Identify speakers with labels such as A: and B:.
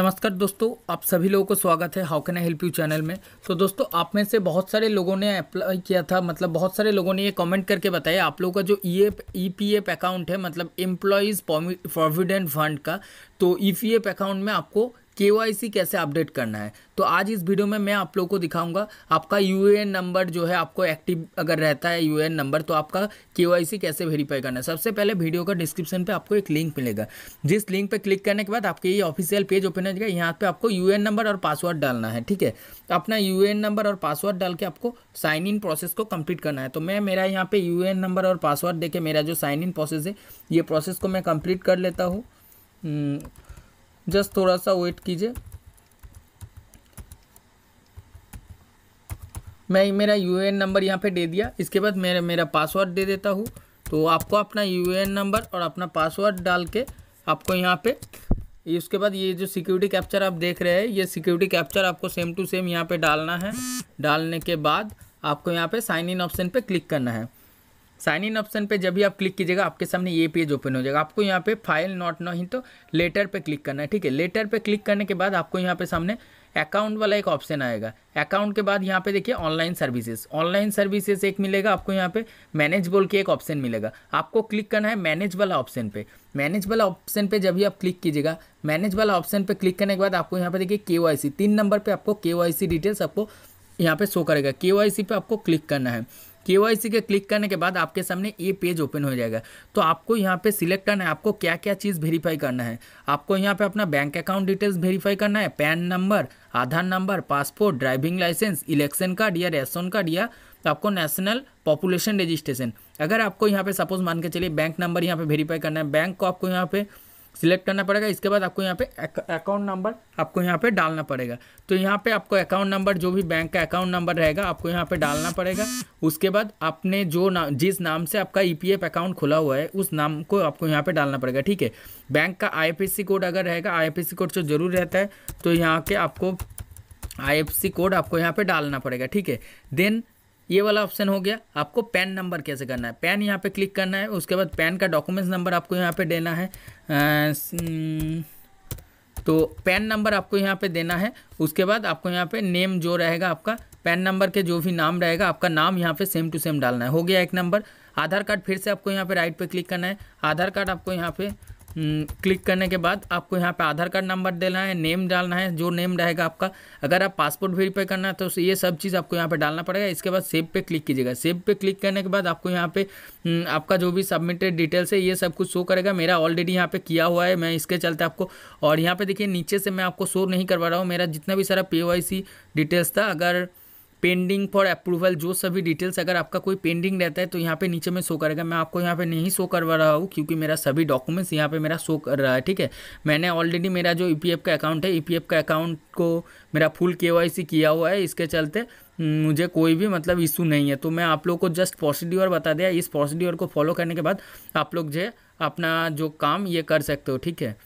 A: नमस्कार दोस्तों, आप सभी लोगों को स्वागत है how can I help you channel में। तो दोस्तों, आप में से बहुत सारे लोगों ने अप्लाई किया था मतलब बहुत सारे लोगों ने ये कमेंट करके बताया। आप लोगों का जो E F E P F account है मतलब एम्प्लॉयज़ प्रोविडेंट फंड का तो ई पी एफ़ अकाउंट में आपको के कैसे अपडेट करना है? तो आज इस वीडियो में मैं आप लोगों को दिखाऊँगा आपका यूएएन नंबर जो है आपको एक्टिव अगर रहता है यूएएन नंबर तो आपका के कैसे वेरीफाई करना है। सबसे पहले वीडियो का डिस्क्रिप्शन पे आपको एक लिंक मिलेगा। जिस लिंक पे क्लिक करने के बाद आपके ये ऑफिशियल पेज ओपन हो जाएगा यहाँ पर आपको यू नंबर और पासवर्ड डालना है ठीक है? अपना यूएएन नंबर और पासवर्ड डाल के आपको साइन इन प्रोसेस को कंप्लीट करना है। तो मैं मेरा यहाँ पे यूएएन नंबर और पासवर्ड देके मेरा जो साइन इन प्रोसेस है ये प्रोसेस को मैं कंप्लीट कर लेता हूँ। हम्म, जस्ट थोड़ा सा वेट कीजिए। मैं, मेरा यू नंबर यहाँ पे दे दिया। इसके बाद मेरा मेरा पासवर्ड दे देता हूँ। तो आपको अपना यू नंबर और अपना पासवर्ड डाल के आपको यहाँ पे उसके बाद ये जो सिक्योरिटी कैप्चर आप देख रहे हैं, ये सिक्योरिटी कैप्चर आपको सेम टू सेम यहाँ पे डालना है। डालने के बाद आपको यहाँ पे साइन इन ऑप्शन पे क्लिक करना है। साइन इन ऑप्शन पे जब भी आप क्लिक कीजिएगा, आपके सामने ये पेज ओपन हो जाएगा। आपको यहाँ पे फ़ाइल नॉट नो ही तो लेटर पे क्लिक करना है, ठीक है? लेटर पे क्लिक करने के बाद आपको यहाँ पे सामने अकाउंट वाला एक ऑप्शन आएगा। अकाउंट के बाद यहाँ पे देखिए ऑनलाइन सर्विसेज़। ऑनलाइन सर्विसेज़ एक मिलेगा, आपको यहाँ पे मैनेज बोल के एक ऑप्शन मिलेगा। आपको क्लिक करना है मैनेज वाला ऑप्शन पे। मैनेज वाला ऑप्शन पे जब भी आप क्लिक कीजिएगा, मैनेज वाला ऑप्शन पे क्लिक करने के बाद आपको यहाँ पे देखिए के तीन नंबर पर आपको के डिटेल्स आपको यहाँ पे शो करेगा। के पे आपको क्लिक करना है। के के क्लिक करने के बाद आपके सामने ये पेज ओपन हो जाएगा। तो आपको यहाँ पे सिलेक्ट करना है, आपको क्या क्या चीज़ वेरीफाई करना है। आपको यहाँ पे अपना बैंक अकाउंट डिटेल्स वेरीफाई करना है PAN number Aadhaar number passport driving licence election card या रेशन कार्ड या तो आपको नेशनल पॉपुलेशन रजिस्ट्रेशन अगर आपको यहाँ पे सपोज़ मान के चलिए बैंक नंबर यहाँ पे वेरीफाई करना है बैंक को आपको यहाँ पे सिलेक्ट करना पड़ेगा, इसके बाद आपको यहाँ पे अकाउंट नंबर आपको यहाँ पे डालना पड़ेगा। तो यहाँ पे आपको अकाउंट नंबर जो भी बैंक का अकाउंट नंबर रहेगा, आपको यहाँ पे डालना पड़ेगा। उसके बाद आपने जो नाम जिस नाम से आपका ईपीएफ अकाउंट खुला हुआ है, उस नाम को आपको यहाँ पे डालना पड़ेगा, ठीक है? बैंक का आई कोड अगर रहेगा आई कोड तो ज़रूर रहता है तो यहाँ के आपको आई कोड आपको यहाँ पे डालना पड़ेगा, ठीक है? देन ये वाला ऑप्शन हो गया। आपको पैन नंबर कैसे करना है? पैन यहाँ पे क्लिक करना है, उसके बाद पैन का डॉक्यूमेंट्स नंबर आपको यहाँ पे देना है। तो पैन नंबर आपको यहाँ पे देना है, उसके बाद आपको यहाँ पे नेम जो रहेगा आपका पैन नंबर के जो भी नाम रहेगा, आपका नाम यहाँ पे सेम टू सेम डालना है। हो गया एक नंबर आधार कार्ड फिर से आपको यहाँ पे राइट पे क्लिक करना है। आधार कार्ड आपको यहाँ पे क्लिक हम्म, करने के बाद आपको यहाँ पे आधार कार्ड नंबर देना है नेम डालना है जो नेम रहेगा आपका। अगर आप पासपोर्ट वेरीफाई करना है तो ये सब चीज़ आपको यहाँ पे डालना पड़ेगा। इसके बाद सेव पे क्लिक कीजिएगा। सेव पे क्लिक करने के बाद आपको यहाँ पे हम्म, आपका जो भी सबमिटेड डिटेल्स है ये सब कुछ शो करेगा। मेरा ऑलरेडी यहाँ पर किया हुआ है मैं इसके चलते आपको और यहाँ पर देखिए नीचे से मैं आपको शो नहीं करवा रहा हूँ। मेरा जितना भी सारा पे डिटेल्स था अगर पेंडिंग फॉर अप्रूवल जो सभी डिटेल्स अगर आपका कोई पेंडिंग रहता है तो यहाँ पे नीचे में शो करेगा। मैं आपको यहाँ पे नहीं शो करवा रहा हूँ, क्योंकि मेरा सभी डॉक्यूमेंट्स यहाँ पे मेरा शो कर रहा है, ठीक है? मैंने ऑलरेडी मेरा जो ईपीएफ का अकाउंट है ईपीएफ का अकाउंट को मेरा फुल के किया हुआ है। इसके चलते मुझे कोई भी मतलब इशू नहीं है। तो मैं आप लोग को जस्ट प्रोसीड्योर बता दिया, इस प्रोसीड्योर को फॉलो करने के बाद आप लोग जो अपना जो काम ये कर सकते हो, ठीक है?